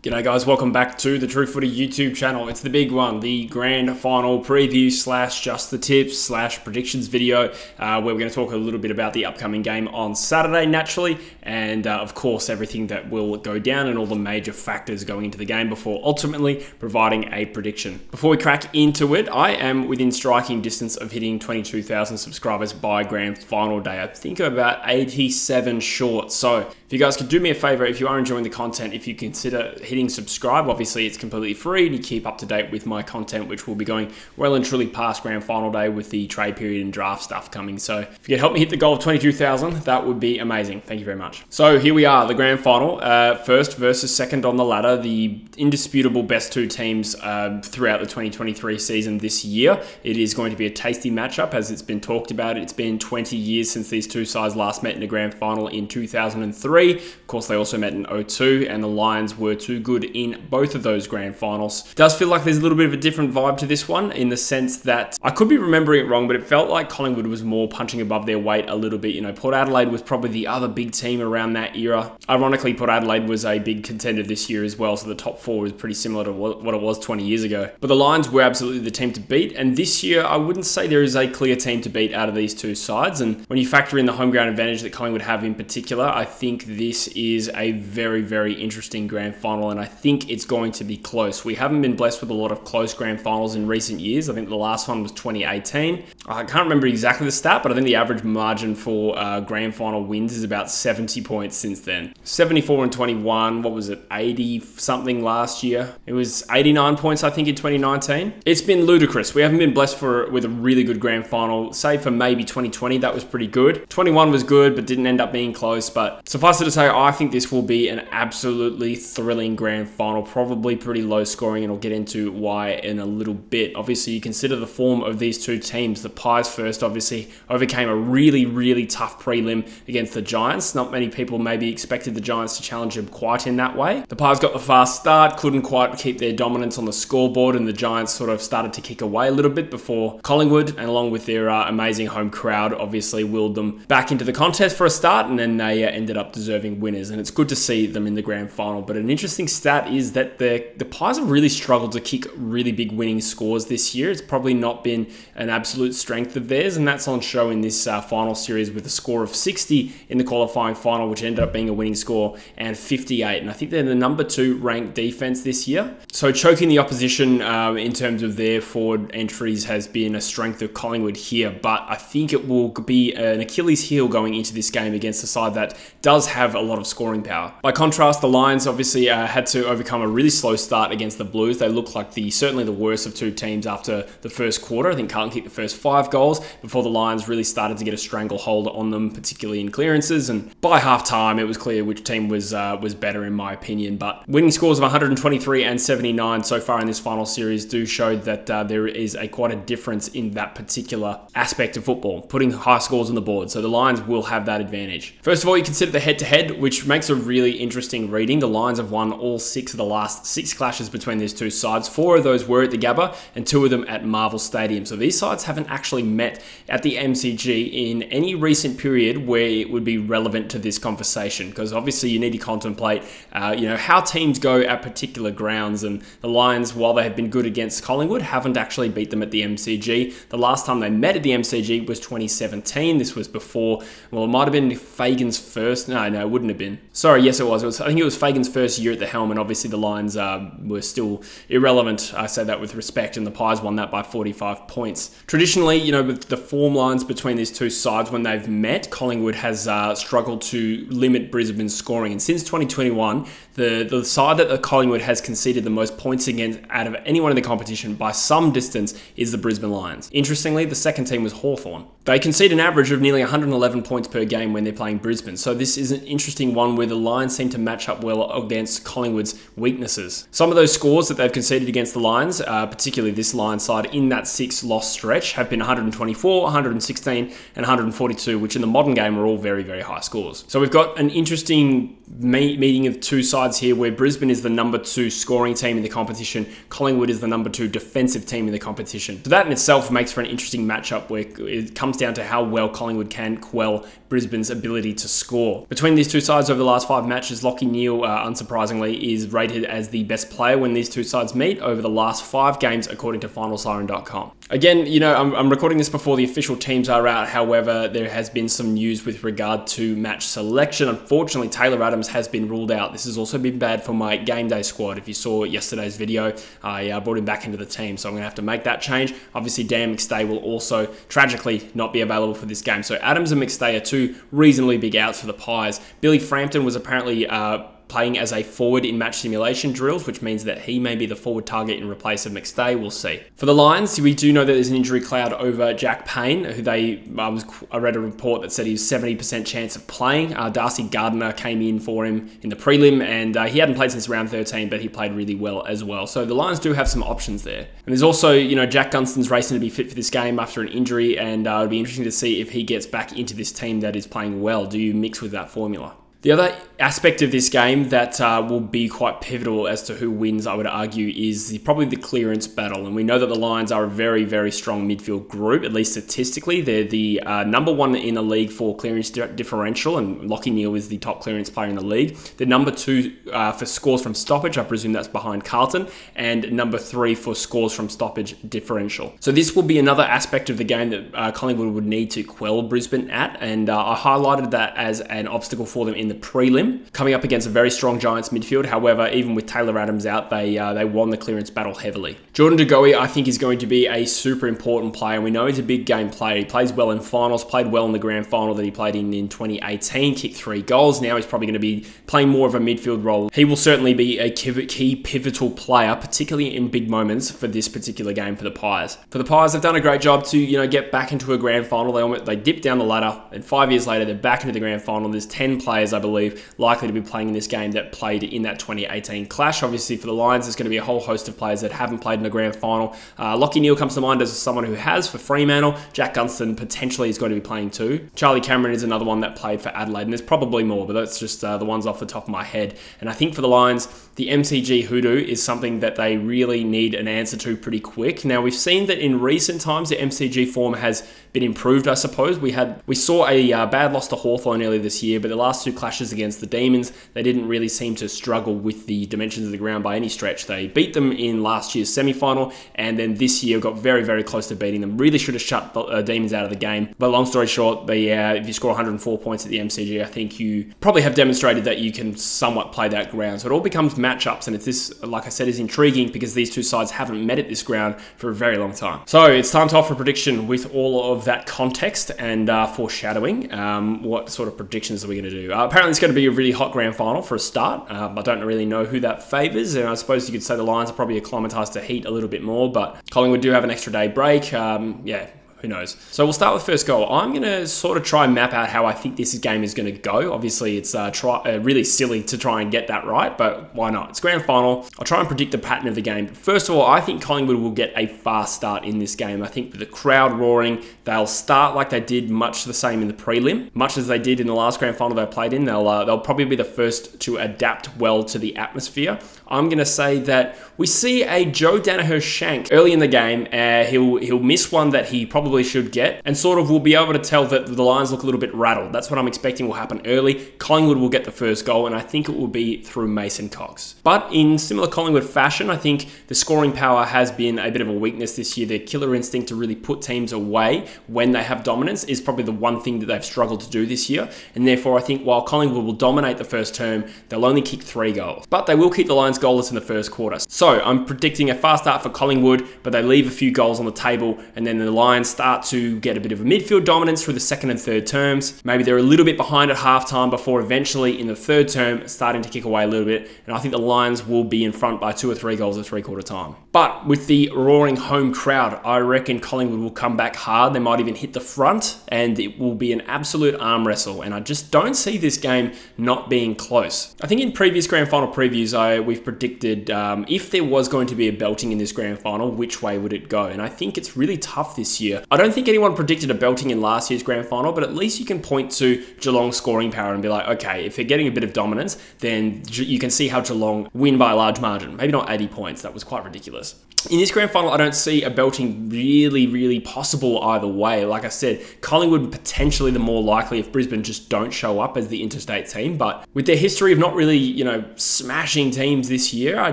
G'day guys, welcome back to the True Footy YouTube channel. It's the big one, the grand final preview slash just the tips slash predictions video, uh, where we're going to talk a little bit about the upcoming game on Saturday, naturally, and uh, of course everything that will go down and all the major factors going into the game before ultimately providing a prediction. Before we crack into it, I am within striking distance of hitting 22,000 subscribers by grand final day. I think I'm about 87 short. So if you guys could do me a favor, if you are enjoying the content, if you consider hitting subscribe. Obviously, it's completely free and you keep up to date with my content, which will be going well and truly past grand final day with the trade period and draft stuff coming. So if you could help me hit the goal of 22,000, that would be amazing. Thank you very much. So here we are, the grand final. Uh, first versus second on the ladder, the indisputable best two teams uh, throughout the 2023 season this year. It is going to be a tasty matchup as it's been talked about. It's been 20 years since these two sides last met in a grand final in 2003. Of course, they also met in 02 and the Lions were too good in both of those grand finals. Does feel like there's a little bit of a different vibe to this one in the sense that I could be remembering it wrong, but it felt like Collingwood was more punching above their weight a little bit. You know, Port Adelaide was probably the other big team around that era. Ironically, Port Adelaide was a big contender this year as well, so the top four was pretty similar to what it was 20 years ago. But the Lions were absolutely the team to beat, and this year I wouldn't say there is a clear team to beat out of these two sides. And when you factor in the home ground advantage that Collingwood have in particular, I think this is a very, very interesting grand final and I think it's going to be close. We haven't been blessed with a lot of close grand finals in recent years. I think the last one was 2018. I can't remember exactly the stat, but I think the average margin for uh, grand final wins is about 70 points since then. 74 and 21. What was it? 80 something last year. It was 89 points, I think, in 2019. It's been ludicrous. We haven't been blessed for with a really good grand final. save for maybe 2020, that was pretty good. 21 was good, but didn't end up being close. But suffice it to say, I think this will be an absolutely thrilling grand final, probably pretty low scoring, and I'll get into why in a little bit. Obviously, you consider the form of these two teams. The Pies first, obviously, overcame a really, really tough prelim against the Giants. Not many people maybe expected the Giants to challenge them quite in that way. The Pies got the fast start, couldn't quite keep their dominance on the scoreboard, and the Giants sort of started to kick away a little bit before Collingwood, and along with their uh, amazing home crowd, obviously willed them back into the contest for a start, and then they uh, ended up deserving winners. And it's good to see them in the grand final. But an interesting stat is that the the Pies have really struggled to kick really big winning scores this year. It's probably not been an absolute strength of theirs, and that's on show in this uh, final series with a score of 60 in the qualifying final, which ended up being a winning score, and 58. And I think they're the number two ranked defense this year. So choking the opposition uh, in terms of their forward entries has been a strength of Collingwood here, but I think it will be an Achilles heel going into this game against a side that does have a lot of scoring power. By contrast, the Lions obviously uh, had to overcome a really slow start against the Blues. They look like the certainly the worst of two teams after the first quarter. I think kicked the first five goals before the Lions really started to get a stranglehold on them, particularly in clearances. And by half time, it was clear which team was uh, was better in my opinion. But winning scores of 123 and 79 so far in this final series do show that uh, there is a quite a difference in that particular aspect of football, putting high scores on the board. So the Lions will have that advantage. First of all, you consider the head-to-head, -head, which makes a really interesting reading. The Lions have won all six of the last six clashes between these two sides. Four of those were at the Gabba and two of them at Marvel Stadium. So these sides haven't actually met at the MCG in any recent period where it would be relevant to this conversation because obviously you need to contemplate, uh, you know, how teams go at particular grounds and the Lions, while they have been good against Collingwood, haven't actually beat them at the MCG. The last time they met at the MCG was 2017. This was before, well, it might have been Fagan's first. No, no, it wouldn't have been. Sorry, yes, it was. It was I think it was Fagan's first year at the helm, and obviously the Lions uh, were still irrelevant. I say that with respect, and the Pies won that by 45 points. Traditionally, you know, with the form lines between these two sides when they've met, Collingwood has uh, struggled to limit Brisbane's scoring, and since 2021, the the side that the Collingwood has conceded the most points against out of anyone in the competition by some distance is the Brisbane Lions. Interestingly, the second team was Hawthorn. They concede an average of nearly 111 points per game when they're playing Brisbane, so this is an interesting one where the Lions seem to match up well against Collingwood's weaknesses. Some of those scores that they've conceded against the Lions, uh, particularly this Lions side in that six loss stretch, have been 124, 116, and 142, which in the modern game are all very, very high scores. So we've got an interesting meeting of two sides here where Brisbane is the number two scoring team in the competition, Collingwood is the number two defensive team in the competition. So that in itself makes for an interesting matchup where it comes down to how well Collingwood can quell Brisbane's ability to score. Between these two sides over the last five matches, Lachie Neale, uh, unsurprisingly, is rated as the best player when these two sides meet over the last five games, according to FinalSiren.com. Again, you know, I'm, I'm recording this before the official teams are out. However, there has been some news with regard to match selection. Unfortunately, Taylor Adams has been ruled out. This has also been bad for my game day squad. If you saw yesterday's video, I uh, brought him back into the team, so I'm going to have to make that change. Obviously, Dan McStay will also tragically not be available for this game. So Adams and McStay are two reasonably big outs for the Pies. Billy Frampton was apparently uh, playing as a forward in match simulation drills, which means that he may be the forward target in replace of McStay. We'll see. For the Lions, we do know that there's an injury cloud over Jack Payne, who they I was I read a report that said he was 70% chance of playing. Uh, Darcy Gardiner came in for him in the prelim, and uh, he hadn't played since round 13, but he played really well as well. So the Lions do have some options there. And there's also you know Jack Gunston's racing to be fit for this game after an injury, and uh, it'll be interesting to see if he gets back into this team that is playing well. Do you mix with that formula? The other aspect of this game that uh, will be quite pivotal as to who wins, I would argue, is the, probably the clearance battle. And we know that the Lions are a very, very strong midfield group, at least statistically. They're the uh, number one in the league for clearance differential, and Lachie Neale is the top clearance player in the league. They're number two uh, for scores from stoppage. I presume that's behind Carlton. And number three for scores from stoppage differential. So this will be another aspect of the game that uh, Collingwood would need to quell Brisbane at. And uh, I highlighted that as an obstacle for them in the prelim, coming up against a very strong Giants midfield. However, even with Taylor Adams out, they uh, they won the clearance battle heavily. Jordan De Goey, I think, is going to be a super important player. We know he's a big game player. He plays well in finals, played well in the grand final that he played in in 2018, kicked three goals. Now he's probably going to be playing more of a midfield role. He will certainly be a key pivotal player, particularly in big moments for this particular game for the Pies. For the Pies, they've done a great job to you know get back into a grand final. They they dipped down the ladder, and five years later they're back into the grand final. There's 10 players I believe, likely to be playing in this game that played in that 2018 clash. Obviously, for the Lions, there's going to be a whole host of players that haven't played in the grand final. Uh, Lachie Neale comes to mind as someone who has for Fremantle. Jack Gunston potentially is going to be playing too. Charlie Cameron is another one that played for Adelaide, and there's probably more, but that's just uh, the ones off the top of my head. And I think for the Lions, the MCG hoodoo is something that they really need an answer to pretty quick. Now, we've seen that in recent times, the MCG form has been improved, I suppose. We had we saw a uh, bad loss to Hawthorn earlier this year, but the last two clashes against the Demons, they didn't really seem to struggle with the dimensions of the ground by any stretch. They beat them in last year's semi-final, and then this year got very, very close to beating them. Really should have shut the uh, Demons out of the game. But long story short, they, uh, if you score 104 points at the MCG, I think you probably have demonstrated that you can somewhat play that ground. So it all becomes matchups, and it's this, like I said, is intriguing because these two sides haven't met at this ground for a very long time. So it's time to offer a prediction with all of that context and uh, foreshadowing, um, what sort of predictions are we going to do? Uh, apparently, it's going to be a really hot grand final for a start. Um, I don't really know who that favours, and I suppose you could say the Lions are probably acclimatised to heat a little bit more, but Collingwood do have an extra day break. Um, yeah, who knows? So we'll start with first goal. I'm going to sort of try and map out how I think this game is going to go. Obviously, it's uh, try, uh, really silly to try and get that right, but why not? It's grand final. I'll try and predict the pattern of the game. First of all, I think Collingwood will get a fast start in this game. I think with the crowd roaring, they'll start like they did much the same in the prelim, much as they did in the last grand final they played in. They'll uh, they'll probably be the first to adapt well to the atmosphere. I'm going to say that we see a Joe Daniher shank early in the game. Uh, he'll he'll miss one that he probably probably should get, and sort of we'll be able to tell that the Lions look a little bit rattled. That's what I'm expecting will happen early. Collingwood will get the first goal, and I think it will be through Mason Cox. But in similar Collingwood fashion, I think the scoring power has been a bit of a weakness this year. Their killer instinct to really put teams away when they have dominance is probably the one thing that they've struggled to do this year, and therefore I think while Collingwood will dominate the first term, they'll only kick three goals. But they will keep the Lions goalless in the first quarter. So I'm predicting a fast start for Collingwood, but they leave a few goals on the table, and then the Lions start to get a bit of a midfield dominance through the second and third terms. Maybe they're a little bit behind at halftime before eventually in the third term starting to kick away a little bit. And I think the Lions will be in front by two or three goals at three quarter time. But with the roaring home crowd, I reckon Collingwood will come back hard. They might even hit the front and it will be an absolute arm wrestle. And I just don't see this game not being close. I think in previous grand final previews, I we've predicted um, if there was going to be a belting in this grand final, which way would it go? And I think it's really tough this year I don't think anyone predicted a belting in last year's grand final, but at least you can point to Geelong's scoring power and be like, okay, if they're getting a bit of dominance, then you can see how Geelong win by a large margin. Maybe not 80 points, that was quite ridiculous. In this grand final, I don't see a belting really, really possible either way. Like I said, Collingwood potentially the more likely if Brisbane just don't show up as the interstate team. But with their history of not really, you know, smashing teams this year, I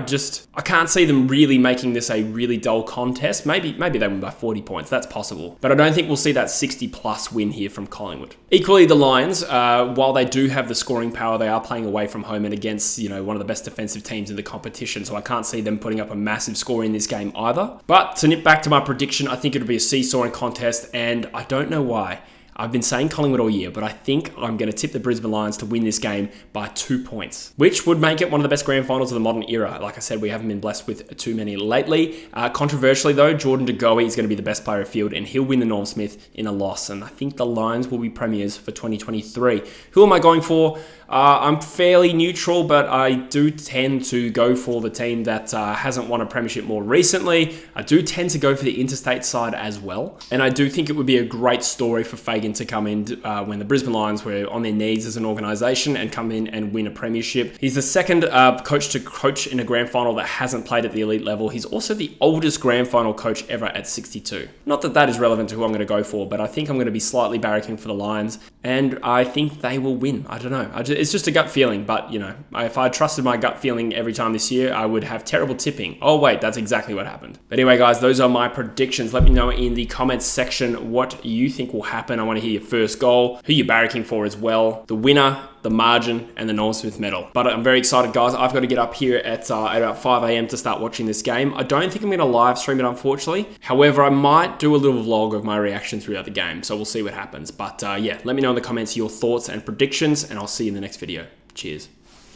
just I can't see them really making this a really dull contest. Maybe maybe they win by 40 points. That's possible. But I don't think we'll see that 60 plus win here from Collingwood. Equally, the Lions, uh, while they do have the scoring power, they are playing away from home and against, you know, one of the best defensive teams in the competition. So I can't see them putting up a massive score in this game game either. But to nip back to my prediction, I think it'll be a seesawing contest, and I don't know why. I've been saying Collingwood all year, but I think I'm going to tip the Brisbane Lions to win this game by two points, which would make it one of the best grand finals of the modern era. Like I said, we haven't been blessed with too many lately. Uh, controversially, though, Jordan De Goey is going to be the best player of field, and he'll win the Norm Smith in a loss. And I think the Lions will be premiers for 2023. Who am I going for? Uh, I'm fairly neutral, but I do tend to go for the team that uh, hasn't won a premiership more recently. I do tend to go for the interstate side as well. And I do think it would be a great story for Fagan to come in uh, when the Brisbane Lions were on their knees as an organisation and come in and win a premiership. He's the second uh, coach to coach in a grand final that hasn't played at the elite level. He's also the oldest grand final coach ever at 62. Not that that is relevant to who I'm going to go for, but I think I'm going to be slightly barracking for the Lions, and I think they will win. I don't know. I just, it's just a gut feeling, but you know, if I trusted my gut feeling every time this year, I would have terrible tipping. Oh wait, that's exactly what happened. But anyway, guys, those are my predictions. Let me know in the comments section what you think will happen. I want to hear your first goal, who you're barracking for as well, the winner, the margin, and the Norm Smith medal. But I'm very excited, guys. I've got to get up here at, uh, at about 5 a.m. to start watching this game. I don't think I'm going to live stream it, unfortunately. However, I might do a little vlog of my reaction throughout the game, so we'll see what happens. But uh, yeah, let me know in the comments your thoughts and predictions, and I'll see you in the next video. Cheers.